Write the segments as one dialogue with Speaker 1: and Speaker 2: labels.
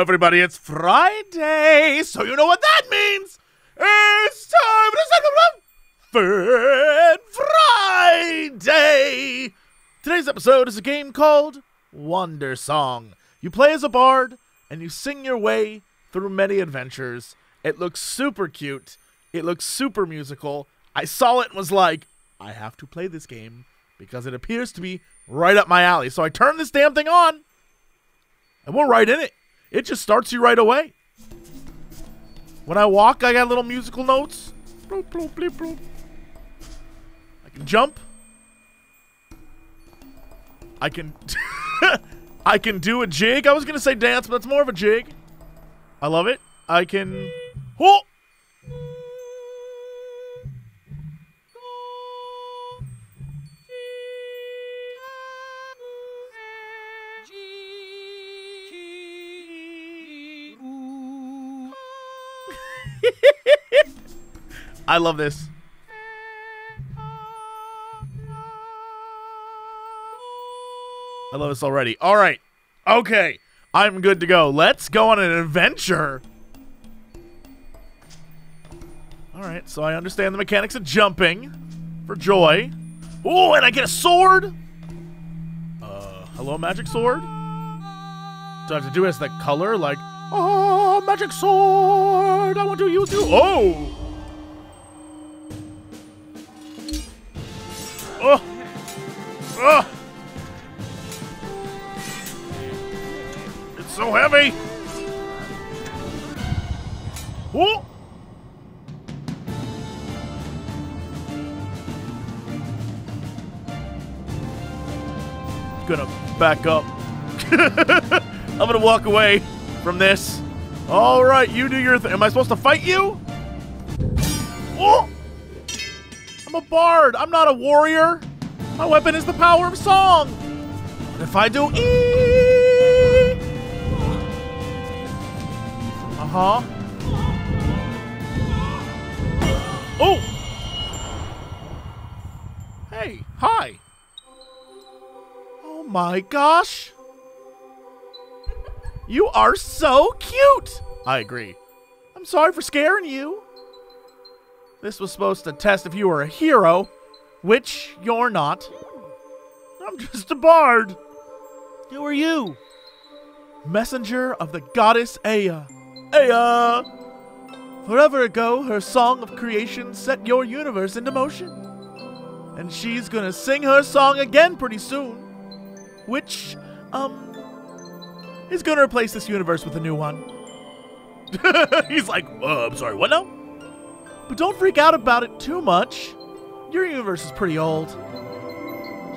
Speaker 1: everybody, it's Friday, so you know what that means. It's time to Fan Friday. Today's episode is a game called Wandersong. You play as a bard and you sing your way through many adventures. It looks super cute. It looks super musical. I saw it and was like, I have to play this game because it appears to be right up my alley. So I turned this damn thing on and we're right in it. It just starts you right away. When I walk, I got little musical notes. Bloop, bloop, bloop, bloop. I can jump. I can I can do a jig. I was gonna say dance, but that's more of a jig. I love it. I can oh! I love this. I love this already. All right. Okay. I'm good to go. Let's go on an adventure. All right. So I understand the mechanics of jumping for joy. Oh, and I get a sword. Uh, hello, magic sword. Do I have to do it as the color? Like, oh, magic sword. I want to use you. Oh. Oh. Oh. It's so heavy. Oh. Gonna back up. I'm gonna walk away from this. All right, you do your thing. Am I supposed to fight you? Oh! I'm a bard. I'm not a warrior. My weapon is the power of song. What if I do E? Uh huh. Oh. Hey, hi. Oh my gosh. You are so cute. I agree. I'm sorry for scaring you. This was supposed to test if you were a hero, which you're not. I'm just a bard. Who are you? Messenger of the goddess Aya. Aya! Forever ago, her song of creation set your universe into motion. And she's gonna sing her song again pretty soon. Which, um, is gonna replace this universe with a new one. He's like, uh, I'm sorry, what now? But don't freak out about it too much. Your universe is pretty old.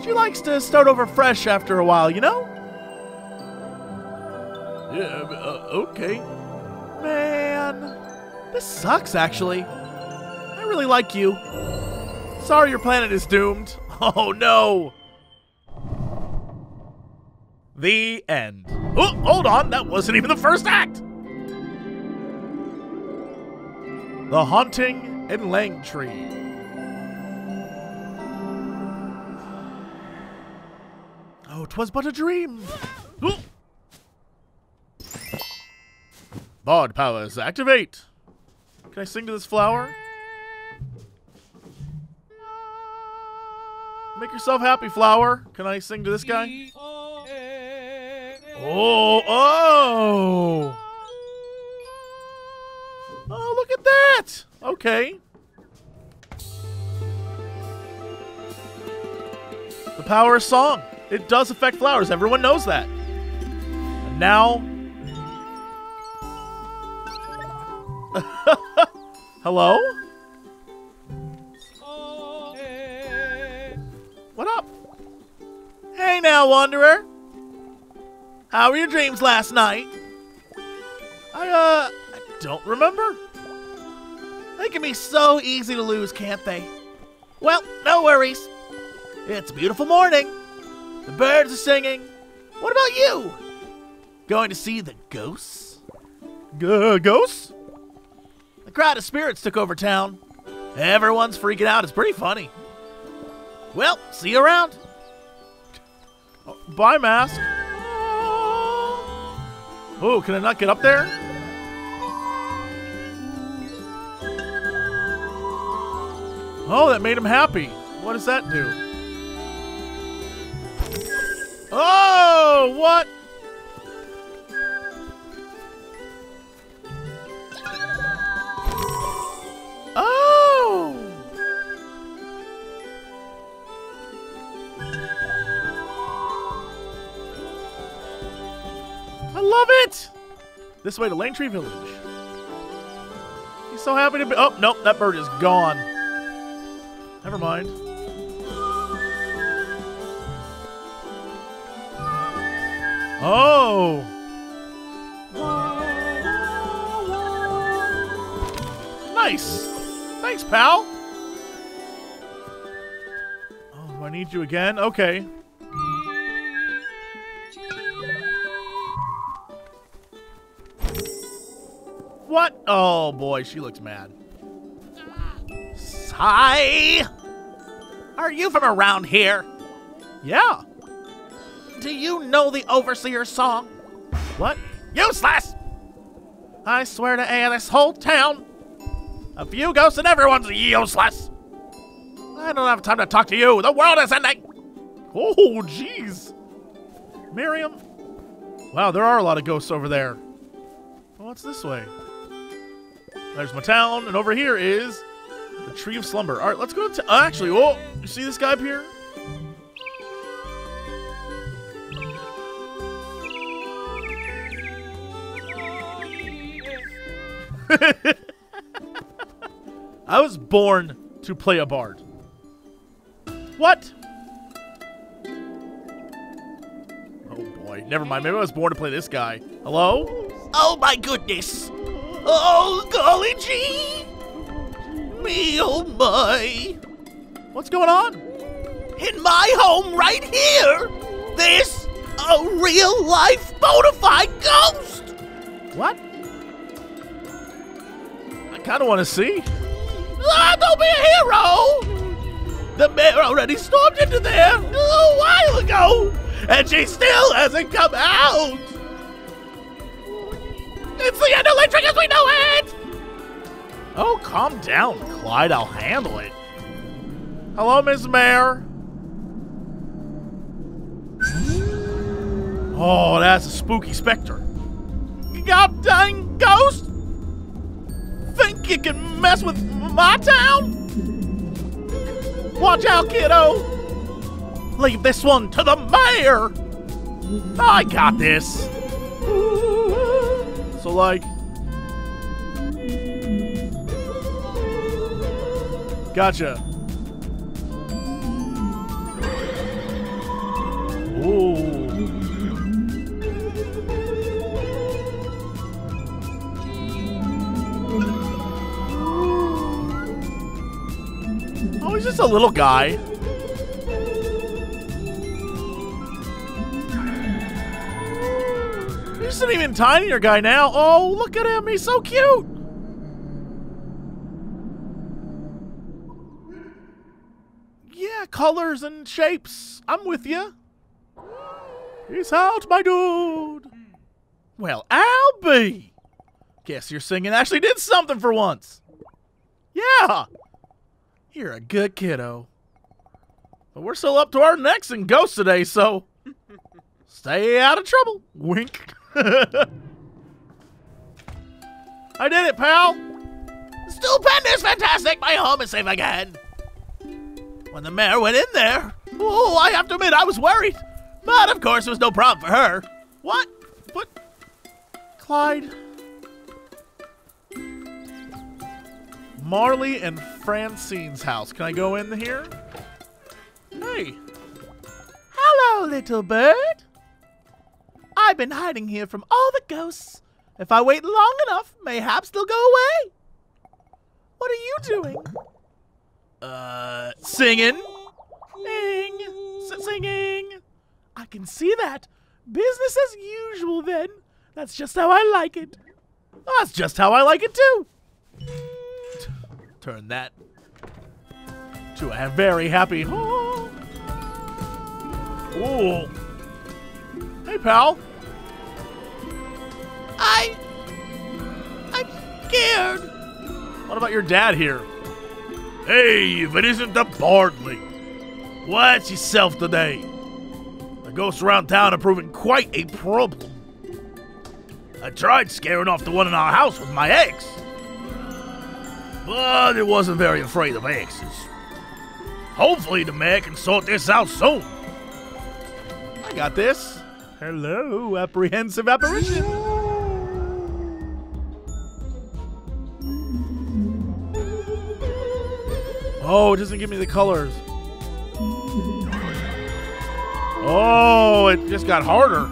Speaker 1: She likes to start over fresh after a while, you know? Yeah, uh, okay. Man, this sucks, actually. I really like you. Sorry your planet is doomed. Oh, no. The end. Oh, hold on. That wasn't even the first act. The Haunting in Langtree. Oh, 'twas but a dream. Oh. Bard powers activate. Can I sing to this flower? Make yourself happy, flower. Can I sing to this guy? Oh, oh. Oh, look at that. Okay. The power of song. It does affect flowers. Everyone knows that. And now. Hello? What up? Hey now, Wanderer. How were your dreams last night? I, uh, I don't remember. They can be so easy to lose, can't they? Well, no worries. It's a beautiful morning. The birds are singing. What about you? Going to see the ghosts? G- ghosts? The crowd of spirits took over town. Everyone's freaking out. It's pretty funny. Well, see you around. Bye, Mask. Oh, can I not get up there? Oh, that made him happy. What does that do? Oh, what? Oh! Love it! This way to Langtree Village. He's so happy to be. Oh, nope, that bird is gone. Never mind. Oh! Nice! Thanks, pal! Oh, do I need you again? Okay. What? Oh boy, she looks mad. Sigh! Are you from around here? Yeah. Do you know the Overseer song? What? Useless! I swear to A, this whole town. A few ghosts and everyone's useless. I don't have time to talk to you. The world is ending. Oh, jeez. Miriam. Wow, there are a lot of ghosts over there. What's this way? There's my town, and over here is the Tree of Slumber. All right, let's go to. Uh, actually, oh, You see this guy up here? I was born to play a bard. What? Oh boy, never mind. Maybe I was born to play this guy. Hello?
Speaker 2: Oh my goodness! Oh golly gee! Me oh my!
Speaker 1: What's going on?
Speaker 2: In my home right here, there's a real life bona fide ghost!
Speaker 1: What? I kind of want to see.
Speaker 2: Ah, don't be a hero! The mayor already stormed into there a little while ago, and she still hasn't come out! It's the end electric as we know it!
Speaker 1: Oh, calm down, Clyde. I'll handle it. Hello, Ms. Mayor. Oh, that's a spooky specter. God dang ghost! Think you can mess with my town? Watch out, kiddo! Leave this one to the mayor! I got this. So, like, Gotcha. Ooh. Oh, he's just a little guy. He's an even tinier guy now. Oh, look at him. He's so cute. Yeah, colors and shapes. I'm with you. Peace out, my dude. Well, Albie. Guess your singing actually did something for once. Yeah. You're a good kiddo. But we're still up to our necks in ghosts today, so stay out of trouble. Wink. I did it, pal.
Speaker 2: Stupendous, fantastic! My home is safe again. When the mayor went in there, oh, I have to admit I was worried. But of course, it was no problem for her.
Speaker 1: What? What? Clyde. Marley and Francine's house. Can I go in here? Hey.
Speaker 2: Hello, little bird. I've been hiding here from all the ghosts. If I wait long enough, mayhaps they'll go away. What are you doing?
Speaker 1: Uh, singing.
Speaker 2: Sing, singing. I can see that. Business as usual, then. That's just how I like it.
Speaker 1: That's just how I like it too. Turn that to a very happy. Oh. Ooh. Hey, pal.
Speaker 2: I. I'm scared.
Speaker 1: What about your dad here?
Speaker 3: Hey, if it isn't the Bartley. Watch yourself today. The ghosts around town are proving quite a problem. I tried scaring off the one in our house with my eggs. But it wasn't very afraid of exes. Hopefully the mayor can sort this out soon.
Speaker 1: I got this. Hello, apprehensive apparition. Oh, it doesn't give me the colors. Oh, it just got harder.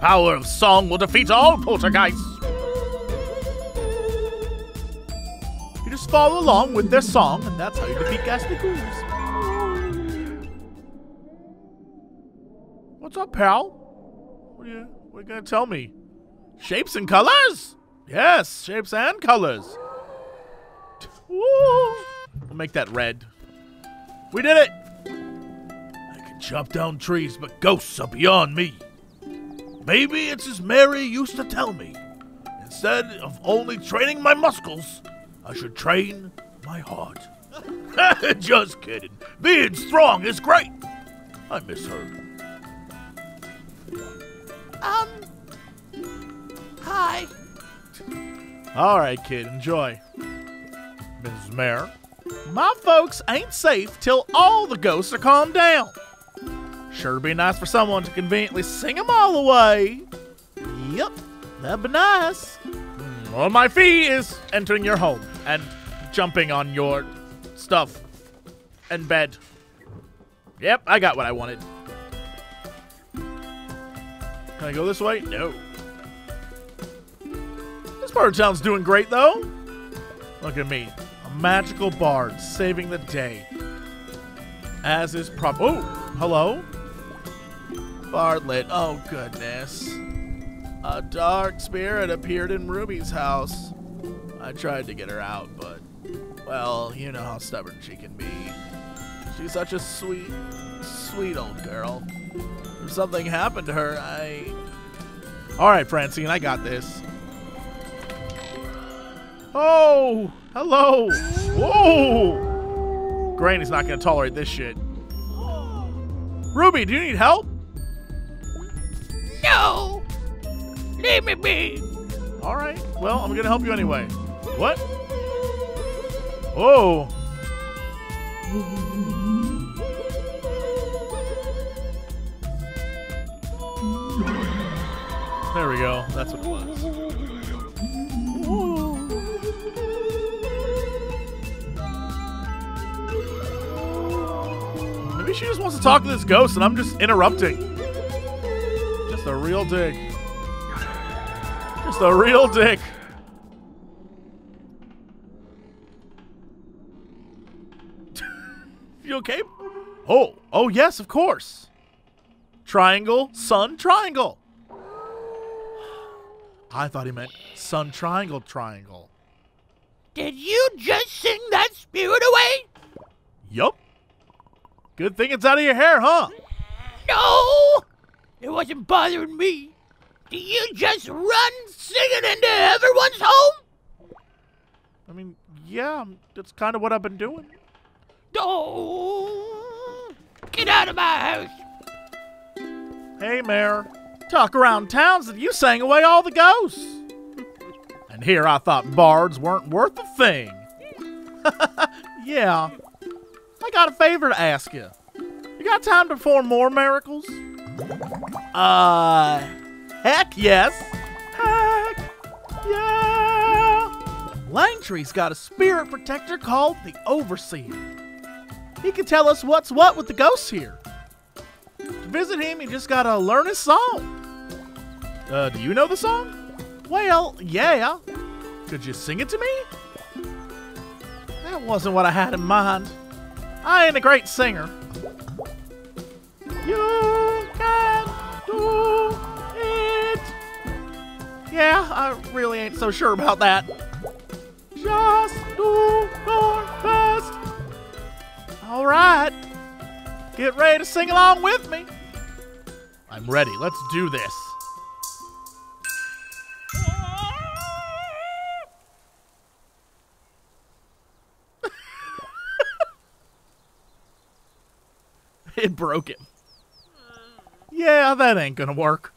Speaker 3: Power of song will defeat all poltergeists.
Speaker 1: Follow along with their song, and that's how you defeat ghastly ghouls. What's up, pal? What are you, what are you gonna tell me? Shapes and colors? Yes, shapes and colors. We'll make that red. We did it!
Speaker 3: I can chop down trees, but ghosts are beyond me. Maybe it's as Mary used to tell me. Instead of only training my muscles, I should train my heart. Just kidding. Being strong is great. I miss her.
Speaker 2: Um. Hi.
Speaker 1: All right, kid, enjoy. Mrs. Mayor, my folks ain't safe till all the ghosts are calmed down. Sure be nice for someone to conveniently sing 'em all away. Yep, that'd be nice. Well, my fee is entering your home and jumping on your stuff and bed. Yep, I got what I wanted. Can I go this way? No. This part of town's doing great, though. Look at me, a magical bard saving the day. As is prop. Oh, hello? Bartlett, oh goodness. A dark spirit appeared in Ruby's house. I tried to get her out, but, well, you know how stubborn she can be. She's such a sweet, sweet old girl. If something happened to her, I. Alright, Francine, I got this. Oh, hello. Whoa. Granny's not going to tolerate this shit. Ruby, do you need help?
Speaker 2: No. Leave me be.
Speaker 1: All right. Well, I'm going to help you anyway. What? Whoa. There we go. That's what it was. Maybe she just wants to talk to this ghost and I'm just interrupting. Just a real dick. Just a real dick. Oh, yes, of course. Triangle, sun, triangle. I thought he meant sun, triangle, triangle.
Speaker 2: Did you just sing that spirit away?
Speaker 1: Yup. Good thing it's out of your hair, huh?
Speaker 2: No. It wasn't bothering me. Do you just run singing into everyone's home?
Speaker 1: I mean, yeah, that's kind of what I've been doing.
Speaker 2: Oh, get out of my house.
Speaker 1: Hey, Mayor. Talk around towns that you sang away all the ghosts. And here I thought bards weren't worth a thing. yeah. I got a favor to ask you. You got time to perform more miracles? Uh, heck yes. Heck yeah. Langtree's got a spirit protector called the Overseer. He can tell us what's what with the ghosts here. To visit him, you just gotta learn his song. Uh, do you know the song? Well, yeah. Could you sing it to me? That wasn't what I had in mind. I ain't a great singer. You can do it. Yeah, I really ain't so sure about that. Just do. All right. Get ready to sing along with me. I'm ready. Let's do this. it broke him. Yeah, that ain't gonna work.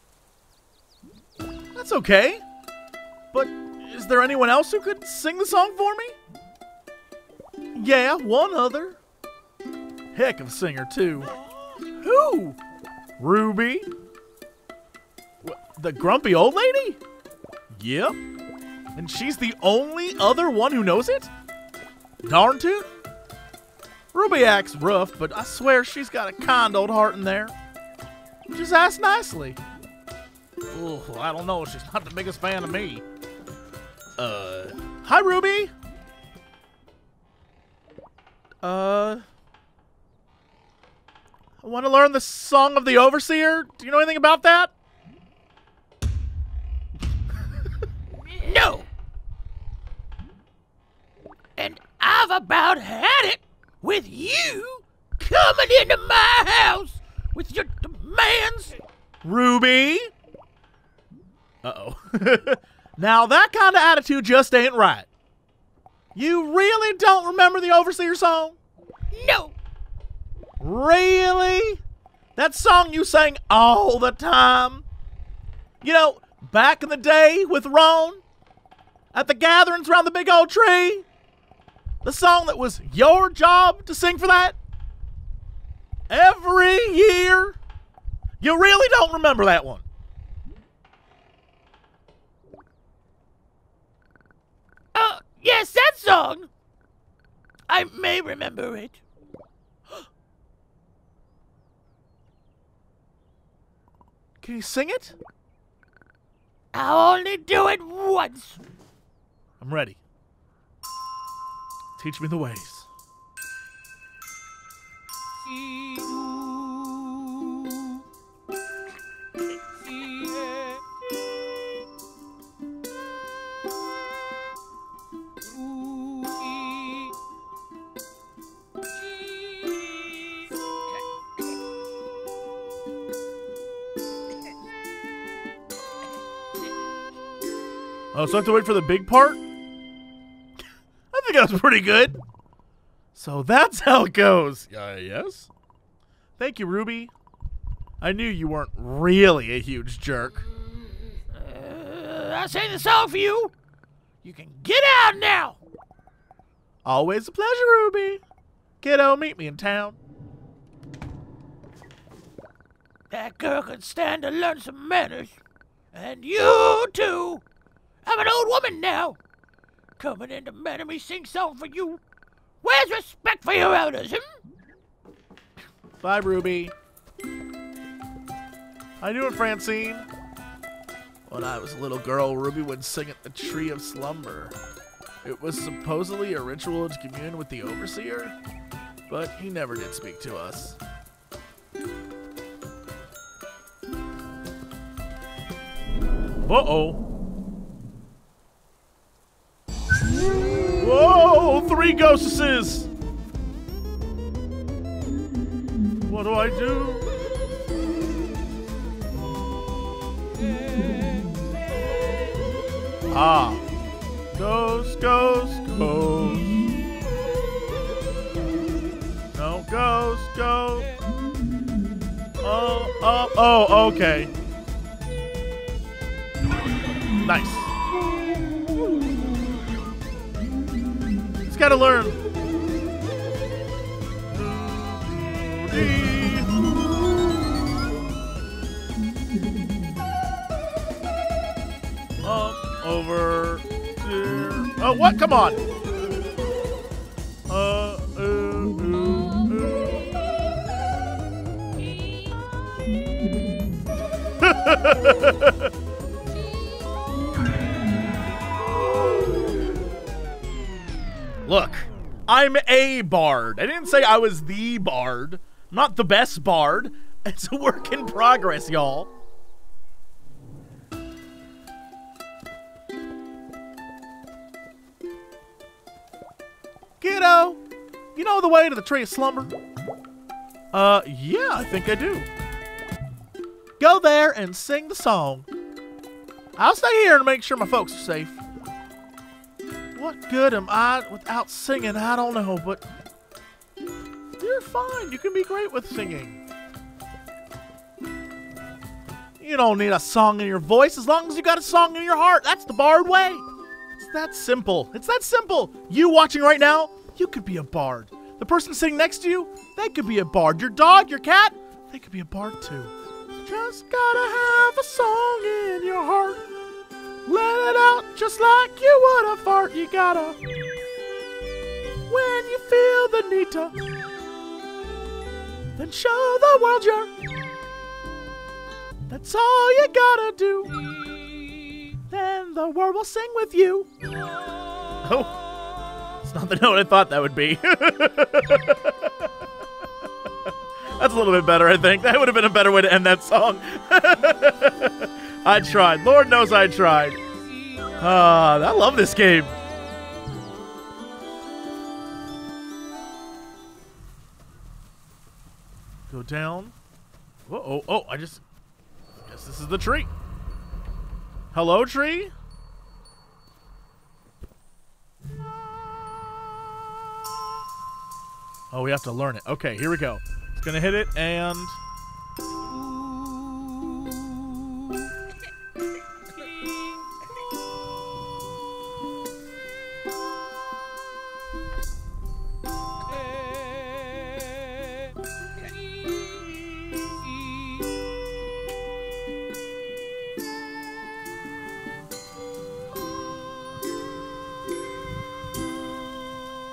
Speaker 1: That's okay. But is there anyone else who could sing the song for me? Yeah, one other. Heck of a singer, too. Who? Ruby? The grumpy old lady? Yep. And she's the only other one who knows it? Darn tootin'. Ruby acts rough, but I swear she's got a kind old heart in there. Just ask nicely. Ugh, I don't know. She's not the biggest fan of me. Uh, hi, Ruby. Uh, want to learn the Song of the Overseer. Do you know anything about that?
Speaker 2: No. And I've about had it with you coming into my house with your demands.
Speaker 1: Ruby. Uh oh. now that kind of attitude just ain't right. You really don't remember the Overseer song?
Speaker 2: No.
Speaker 1: Really? That song you sang all the time? You know, back in the day with Ron, at the gatherings around the big old tree? The song that was your job to sing for that? Every year? You really don't remember that one?
Speaker 2: Uh, yes, that song. I may remember it.
Speaker 1: Can you sing it?
Speaker 2: I'll only do it once.
Speaker 1: I'm ready. Teach me the ways. Oh, so I have to wait for the big part? I think that was pretty good. So that's how it goes. Uh, yes? Thank you, Ruby. I knew you weren't really a huge jerk.
Speaker 2: Uh, I sang the song for you. You can get out now.
Speaker 1: Always a pleasure, Ruby. Kiddo, meet me in town.
Speaker 2: That girl can stand to learn some manners. And you too. I'm an old woman now. Coming in to manner me sing song for you. Where's respect for your elders, hmm?
Speaker 1: Bye, Ruby. How you doing, Francine? When I was a little girl, Ruby would sing at the Tree of Slumber. It was supposedly a ritual to commune with the Overseer, but he never did speak to us. Uh-oh. Whoa! Three ghostesses! What do I do? Ah. Ghost, ghost, ghost. No, ghost, ghost. Oh, oh, oh, okay. Nice. He's gotta learn. Up, over, here. Oh, what? Come on. Uh, uh, uh, uh. Look, I'm a bard. I didn't say I was the bard. I'm not the best bard. It's a work in progress, y'all. Kiddo, you know the way to the tree of slumber? Uh, yeah, I think I do. Go there and sing the song. I'll stay here and make sure my folks are safe. What good am I without singing? I don't know, but you're fine. You can be great with singing. You don't need a song in your voice as long as you got a song in your heart. That's the bard way. It's that simple. It's that simple. You watching right now, you could be a bard. The person sitting next to you, they could be a bard. Your dog, your cat, they could be a bard too. Just gotta have a song in your heart. Let it out just like you would a fart. You gotta. When you feel the need to, then show the world you're. That's all you gotta do. Then the world will sing with you. Oh, it's not the note I thought that would be. That's a little bit better, I think. That would have been a better way to end that song. I tried. Lord knows I tried. Ah, I love this game. Go down. Uh oh, oh, I just. Guess this is the tree. Hello, tree? Oh, we have to learn it. Okay, here we go. It's gonna hit it and.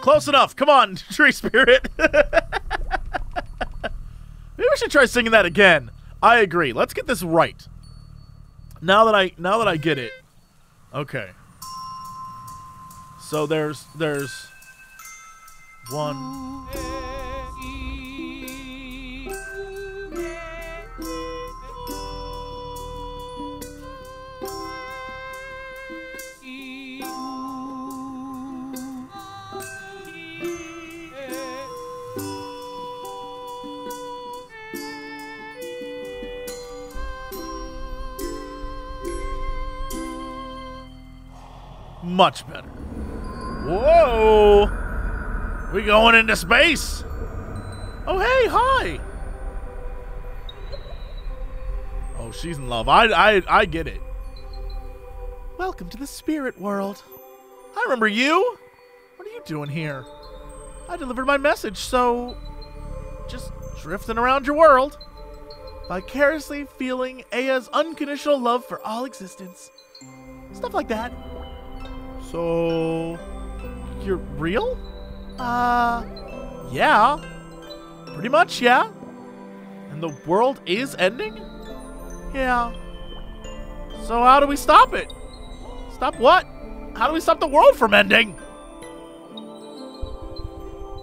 Speaker 1: Close enough. Come on, tree spirit. Maybe we should try singing that again. I agree. Let's get this right. Now that I now that I get it. Okay. So there's there's one much better. Whoa! We going into space? Oh hey, hi. Oh, she's in love. I I I get it. Welcome to the spirit world. I remember you. What are you doing here? I delivered my message, so just drifting around your world, vicariously feeling Aya's unconditional love for all existence. Stuff like that. So, you're real? Uh, yeah. Pretty much, yeah. And the world is ending? Yeah. So how do we stop it? Stop what? How do we stop the world from ending?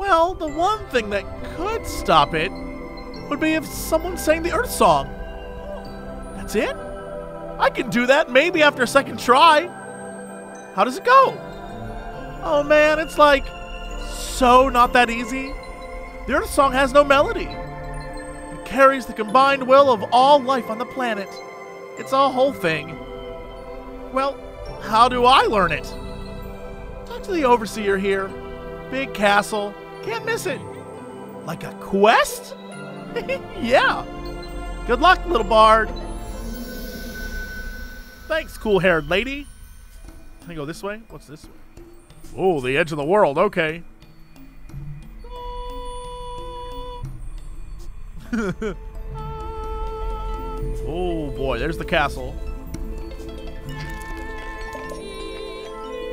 Speaker 1: Well, the one thing that could stop it would be if someone sang the Earth song. That's it? I can do that maybe after a second try. How does it go? Oh man, it's like so not that easy. The song has no melody. It carries the combined will of all life on the planet. It's a whole thing. Well, how do I learn it? Talk to the overseer here. Big castle. Can't miss it. Like a quest? yeah. Good luck, little bard. Thanks, cool haired lady. Can I go this way? What's this? Oh, the edge of the world. Okay. oh boy, there's the castle.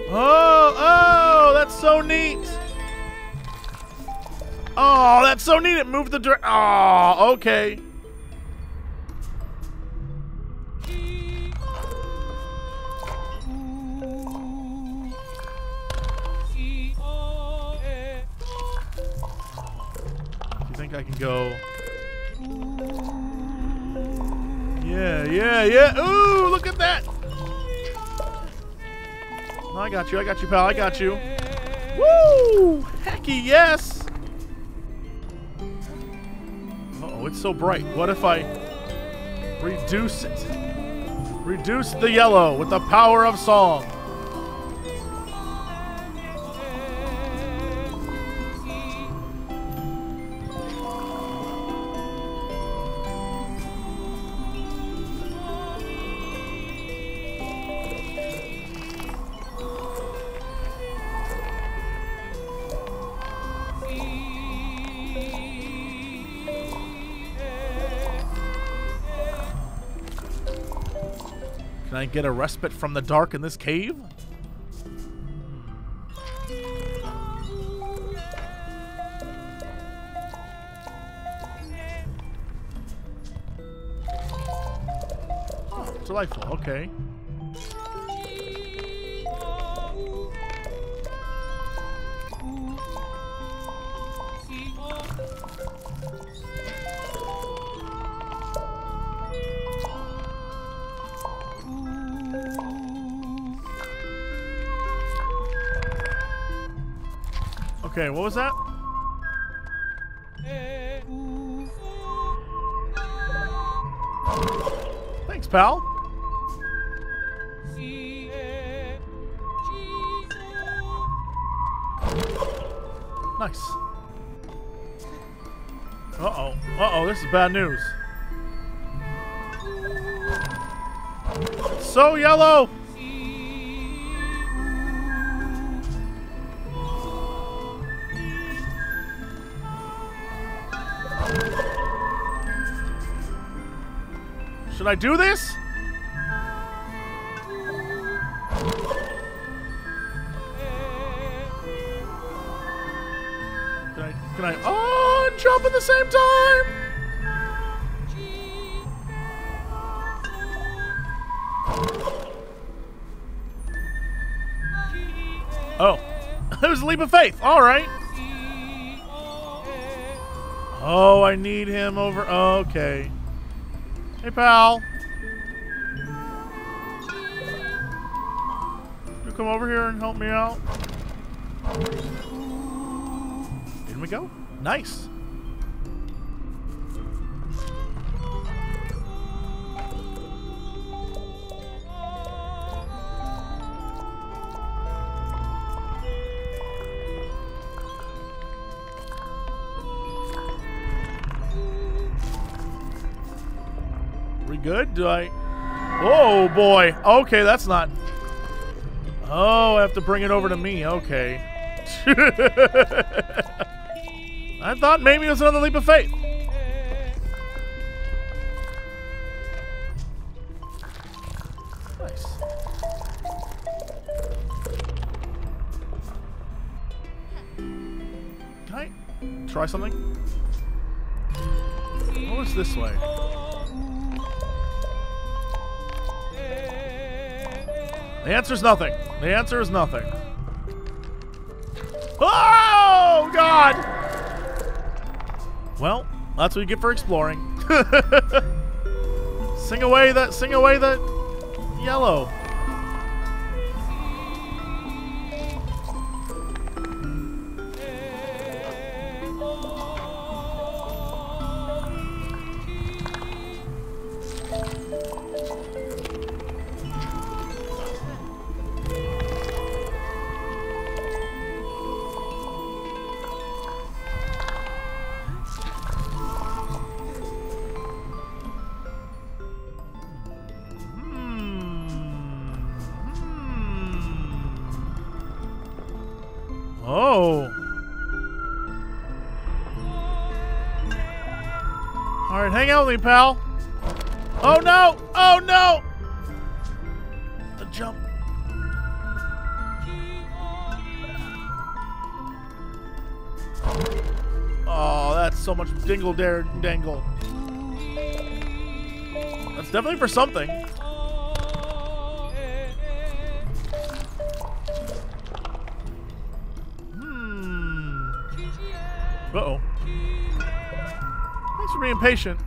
Speaker 1: Oh, oh, that's so neat. Oh, that's so neat. It moved the direct. Oh, okay. Think I can go? Yeah, yeah, yeah. Ooh, look at that. I got you. I got you, pal. I got you. Woo! Hecky yes! Uh oh, it's so bright. What if I reduce it? Reduce the yellow with the power of song. I get a respite from the dark in this cave? Oh, delightful. Okay. Okay, what was that? Thanks, pal. Nice. Uh-oh. Uh-oh, this is bad news. So yellow! I do this? Can I, can I, oh, jump at the same time? Oh, it was a leap of faith. All right. Oh, I need him over. Okay. Hey, pal. You come over here and help me out. In we go. Nice. Good? Do I? Oh boy. Okay, that's not. Oh, I have to bring it over to me. Okay. I thought maybe it was another leap of faith. Nice. Can I try something? What was this way? The answer is nothing. The answer is nothing. Oh, God! Well, that's what you get for exploring. sing away that, sing away that yellow. Pal. Oh no! Oh no! The jump. Oh, that's so much dingle dare dangle. That's definitely for something. Hmm. Uh-oh. Thanks for being patient.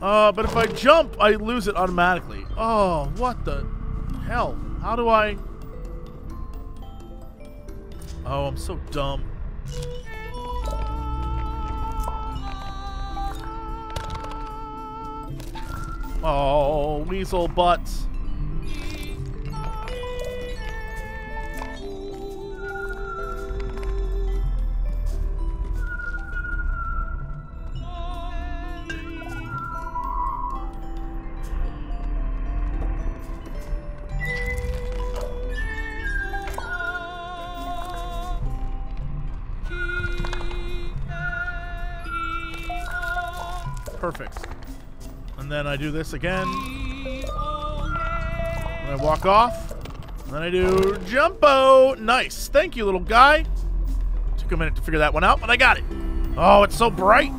Speaker 1: Uh, but if I jump, I lose it automatically. Oh, what the hell? How do I... Oh, I'm so dumb. Oh, weasel butts. Do this again. I walk off. Then I do jumpo. Nice. Thank you, little guy. Took a minute to figure that one out, but I got it. Oh, it's so bright.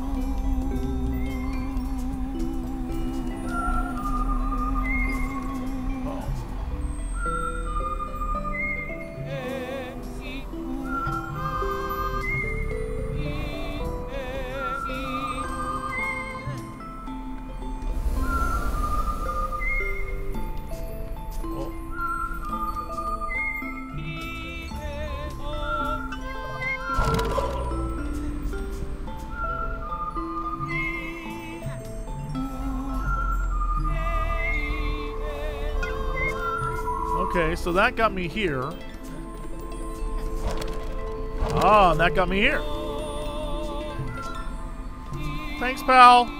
Speaker 1: Okay, so that got me here. Ah, and that got me here. Thanks, pal.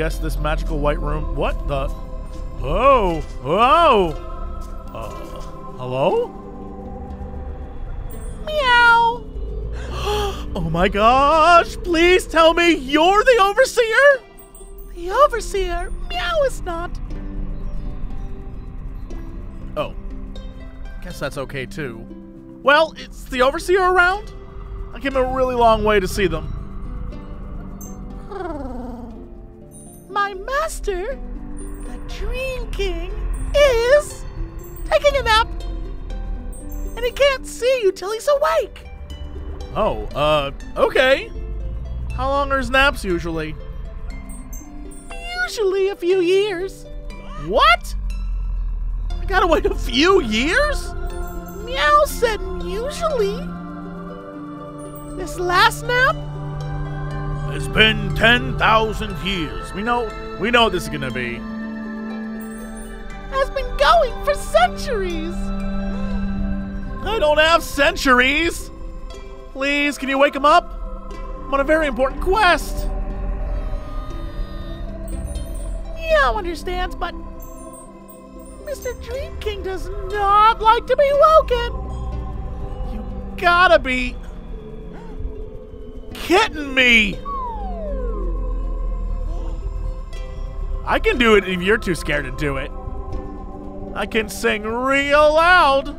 Speaker 1: Guess this magical white room. What the? Oh, oh. Uh, hello?
Speaker 2: Meow.
Speaker 1: Oh my gosh! Please tell me you're the overseer?
Speaker 2: The overseer. Meow is not.
Speaker 1: Oh. Guess that's okay too. Well, it's the overseer around? I came a really long way to see them.
Speaker 2: Master, the Dream King, is taking a nap. And he can't see you till he's awake.
Speaker 1: Oh, uh, okay. How long are his naps usually?
Speaker 2: Usually a few years.
Speaker 1: What? I gotta wait a few years?
Speaker 2: Meow said usually. This last nap?
Speaker 3: It's been 10,000 years.
Speaker 1: We know, we know what this is gonna be.
Speaker 2: has been going for centuries.
Speaker 1: I don't have centuries. Please, can you wake him up? I'm on a very important quest.
Speaker 2: Meow understands, but Mr. Dream King does not like to be woken.
Speaker 1: You gotta be kidding me. I can do it if you're too scared to do it. I can sing real loud.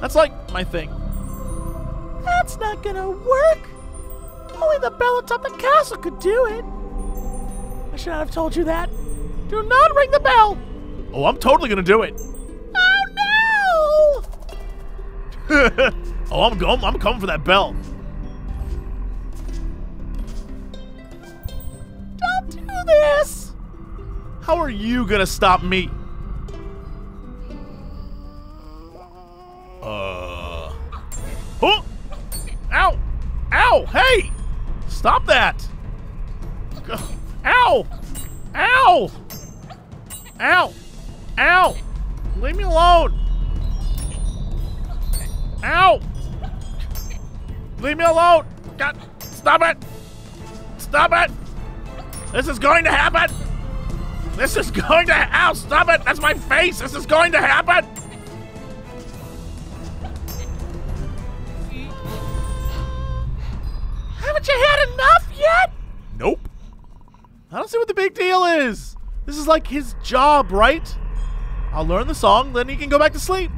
Speaker 1: That's like my thing.
Speaker 2: That's not gonna work. Only the bell atop the castle could do it. I should not have told you that. Do not ring the bell.
Speaker 1: Oh, I'm totally gonna do it.
Speaker 2: Oh no!
Speaker 1: oh, I'm going. I'm coming for that bell. How are you gonna stop me? Uh. Oh! Ow! Ow! Hey! Stop that! Ow! Ow! Ow! Ow! Leave me alone! Ow! Leave me alone! God! Stop it! Stop it! This is going to happen! This is going to ow! Stop it! That's my face! This is going to happen!
Speaker 2: Haven't you had enough yet?
Speaker 1: Nope. I don't see what the big deal is. This is like his job, right? I'll learn the song, then he can go back to sleep.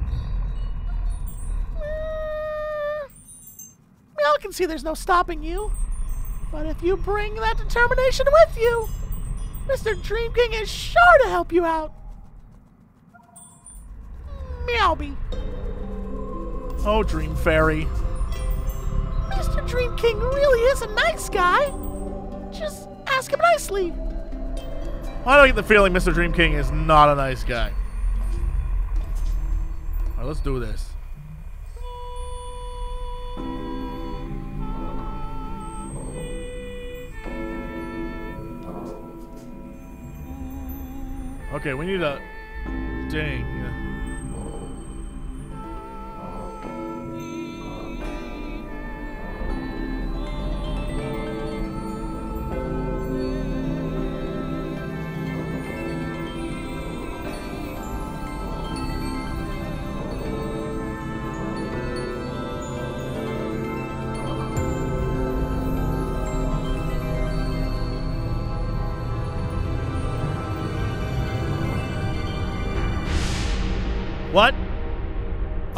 Speaker 2: Meow can see there's no stopping you. But if you bring that determination with you, Mr. Dream King is sure to help you out. Meowby.
Speaker 1: Oh, Dream Fairy.
Speaker 2: Mr. Dream King really is a nice guy. Just ask him nicely.
Speaker 1: I don't get the feeling Mr. Dream King is not a nice guy. Alright, let's do this. Okay, we need a ding.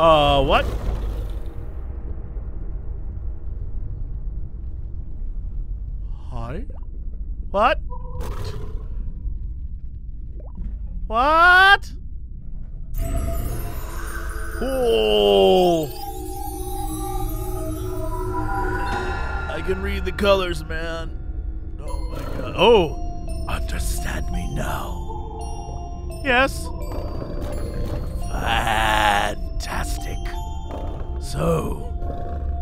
Speaker 1: Uh, what? Hi? What? What? Oh! I can read the colors, man. Oh my god. Oh! Understand me now. Yes. So,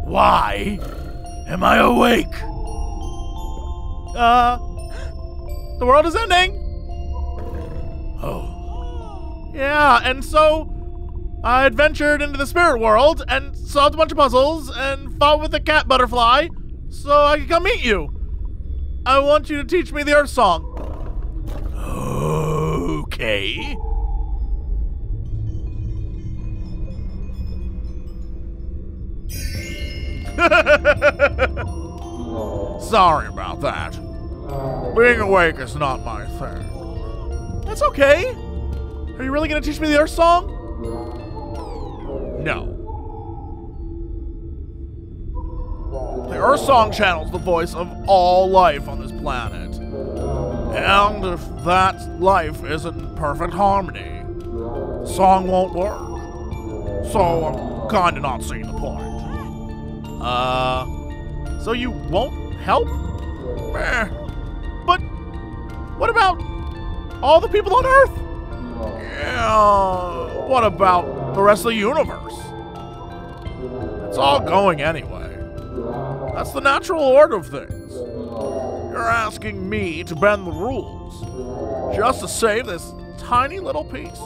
Speaker 1: why am I awake? Uh, the world is ending.
Speaker 3: Oh,
Speaker 1: Yeah, and so I adventured into the spirit world and solved a bunch of puzzles and fought with a cat butterfly so I could come meet you. I want you to teach me the Earth Song.
Speaker 3: okay.
Speaker 1: Sorry about that. Being awake is not my thing. That's okay. Are you really to teach me the Earth Song? No. The Earth Song channels the voice of all life on this planet. And if that life isn't in perfect harmony, the song won't work. So I'm kinda not seeing the point. Uh, so you won't help? But what about all the people on Earth? Yeah, what about the rest of the universe? It's all going anyway. That's the natural order of things. You're asking me to bend the rules just to save this tiny little piece.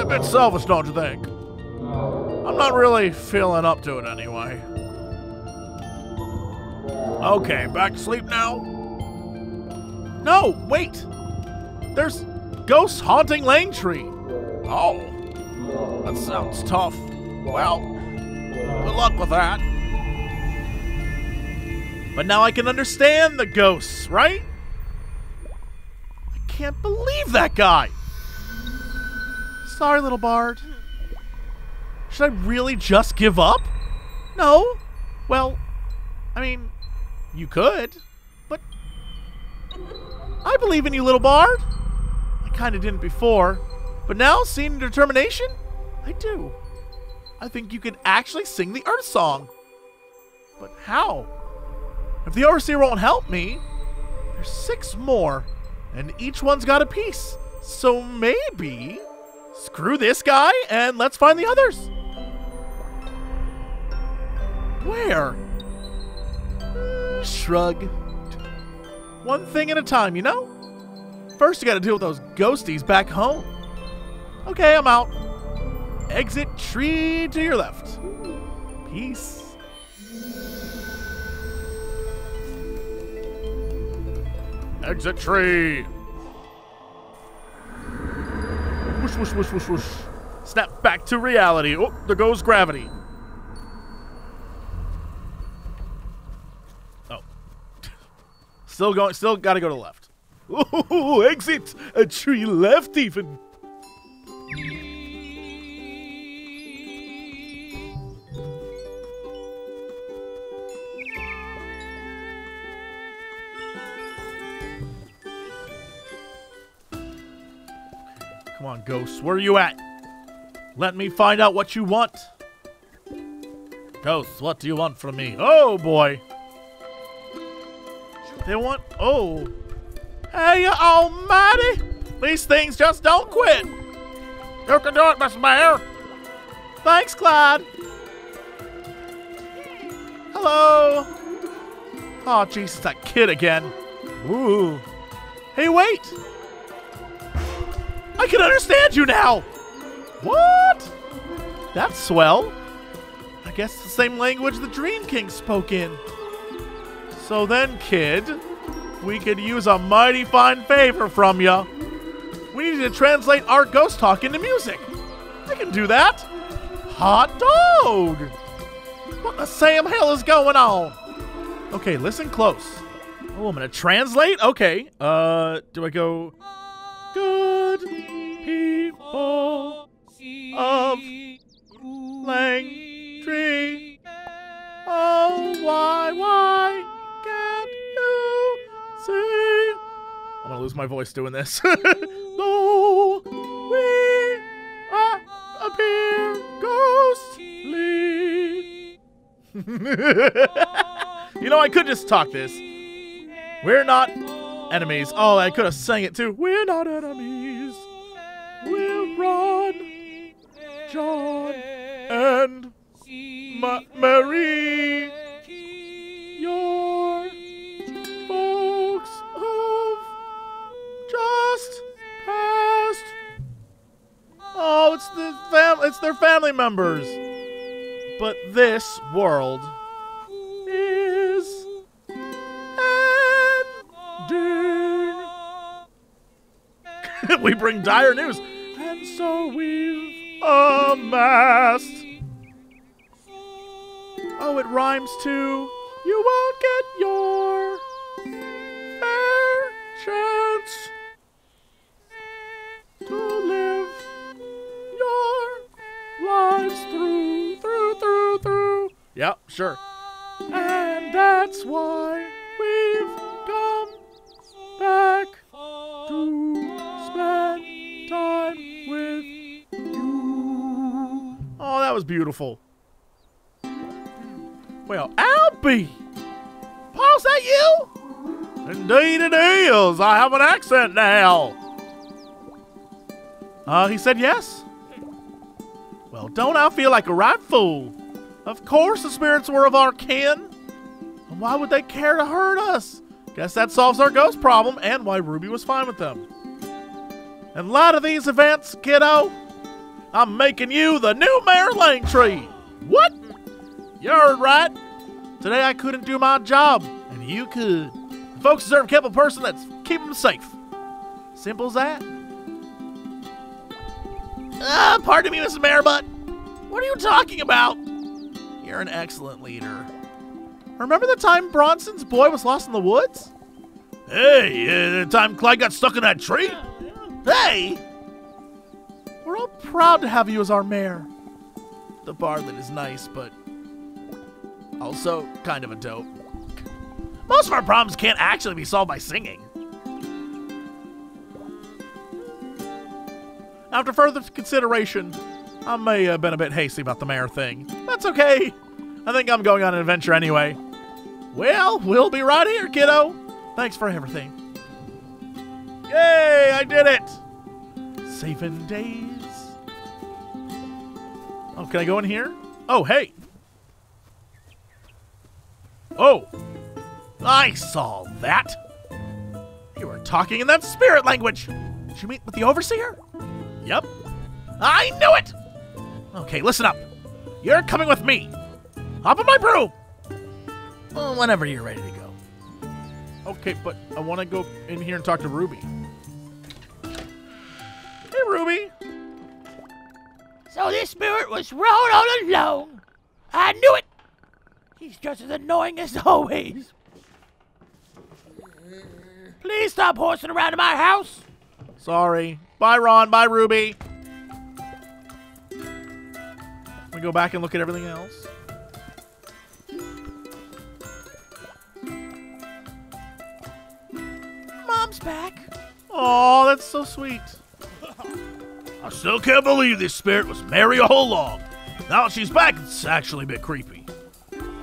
Speaker 1: A bit selfish, don't you think? I'm not really feeling up to it anyway. Okay, back to sleep now? No, wait! There's ghosts haunting Langtree. Oh, that sounds tough. Well, good luck with that. But now I can understand the ghosts, right? I can't believe that guy. Sorry, little Bard. Should I really just give up? No. Well, I mean, you could, but I believe in you, little Bard. I kind of didn't before, but now, seeing your determination, I do. I think you could actually sing the Earth Song. But how? If the Overseer won't help me, there's six more, and each one's got a piece. So maybe screw this guy and let's find the others. Where? Shrug. One thing at a time, you know? First, you gotta deal with those ghosties back home. Okay, I'm out. Exit tree to your left. Peace. Exit tree. Whoosh, whoosh, whoosh, whoosh, whoosh. Snap back to reality. Oh, there goes gravity. Oh. Still going, still gotta go to the left. Exit! A tree left even. Come on, ghosts, where are you at? Let me find out what you want. Ghosts, what do you want from me? Oh boy. They want. Oh. Hey, almighty! These things just don't quit.
Speaker 3: You can do it, Miss Mayor.
Speaker 1: Thanks, Clyde. Hello. Oh, Jesus, that kid again. Ooh. Hey, wait. I can understand you now. What? That's swell. I guess the same language the Dream King spoke in. So then, kid, we could use a mighty fine favor from you. We need you to translate our ghost talk into music. I can do that. Hot dog! What the Sam hell is going on? Okay, listen close. Oh, I'm gonna translate? Okay. Uh, do I go. Good people of Langtree. Lose my voice doing this. We appear ghostly. you know, I could just talk this. We're not enemies. Oh, I could have sang it too. We're not enemies. We're Ron, John, and Ma- Mary. It's their family members. But this world is ending. we bring dire news, and so we've amassed. Oh, it rhymes too. You won't get sure. And that's why we've come back to spend time with you. Oh, that was beautiful. Well, Albie! Paul's that you? Indeed it is. I have an accent now. Uh, he said yes. Well, don't I feel like a right fool? Of course the spirits were of our kin. And why would they care to hurt us? Guess that solves our ghost problem and why Ruby was fine with them. In light of these events, kiddo, I'm making you the new Mayor Langtree. What? You heard right. Today I couldn't do my job, and you could. The folks deserve keep a person that's keeping them safe. Simple as that. Ah, pardon me, Mrs. Mayor, but what are you talking about? You're an excellent leader. Remember the time Bronson's boy was lost in the woods?
Speaker 3: Hey, uh, the time Clyde got stuck in that tree?
Speaker 1: Hey! We're all proud to have you as our mayor. The Bartlett is nice, but also kind of a dope. Most of our problems can't actually be solved by singing. After further consideration, I may have been a bit hasty about the mayor thing. That's okay. I think I'm going on an adventure anyway. Well, we'll be right here, kiddo. Thanks for everything. Yay, I did it! Saving days. Oh, can I go in here? Oh, hey. Oh, I saw that. You were talking in that spirit language. Did you meet with the overseer? Yep. I knew it! Okay, listen up. You're coming with me. Hop on my broom. Well, whenever you're ready to go. Okay, but I want to go in here and talk to Ruby. Hey, Ruby.
Speaker 2: So this spirit was wrong all along. I knew it. He's just as annoying as always. Please stop horsing around in my house.
Speaker 1: Sorry. Bye, Ron. Bye, Ruby. Go back and look at everything else.
Speaker 2: Mom's back.
Speaker 1: Oh, that's so sweet.
Speaker 3: I still can't believe this spirit was Mary all along. Now she's back, it's actually a bit creepy.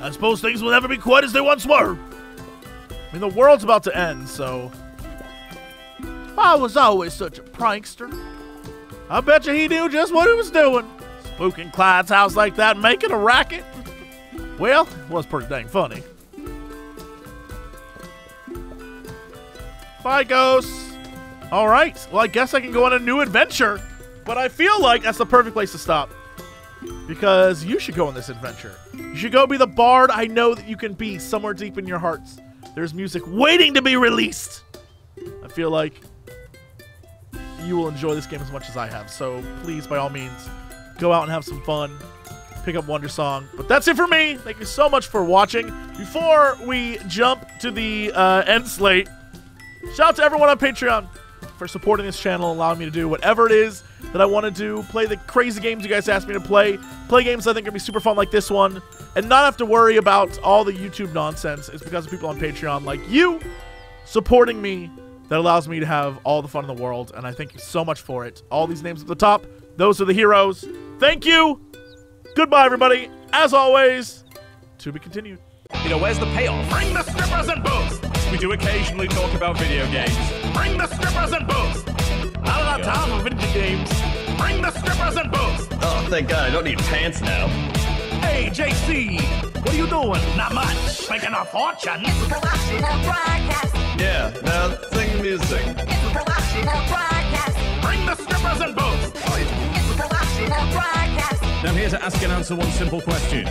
Speaker 3: I suppose things will never be quite as they once were.
Speaker 1: I mean, the world's about to end, so. I was always such a prankster. I bet you he knew just what he was doing. Spooking Clyde's house like that, making a racket. Well, it was pretty dang funny. Bye, ghosts. All right. Well, I guess I can go on a new adventure. But I feel like that's the perfect place to stop. Because you should go on this adventure. You should go be the bard I know that you can be somewhere deep in your hearts. There's music waiting to be released. I feel like you will enjoy this game as much as I have. So please, by all means, go out and have some fun. Pick up Wandersong. But that's it for me. Thank you so much for watching. Before we jump to the uh, end slate, shout out to everyone on Patreon for supporting this channel, allowing me to do whatever it is that I want to do, play the crazy games you guys asked me to play, play games I think are be super fun like this one, and not have to worry about all the YouTube nonsense. It's because of people on Patreon like you supporting me that allows me to have all the fun in the world, and I thank you so much for it. All these names at the top, those are the heroes. Thank you. Goodbye, everybody. As always, to be continued.
Speaker 4: You know, where's the payoff? Bring the strippers and booze! We do occasionally talk about video games. Bring the strippers and booze! I don't have time for video games. Bring the strippers and booze!
Speaker 5: Oh, thank God, I don't need pants now.
Speaker 4: Hey, JC! What are you doing? Not much. Making a fortune.
Speaker 6: It's a production of broadcast.
Speaker 5: Yeah, now sing music.
Speaker 6: It's a production of broadcast.
Speaker 4: Bring the strippers and booze!
Speaker 6: It's a production.
Speaker 4: I'm here to ask and answer one simple question.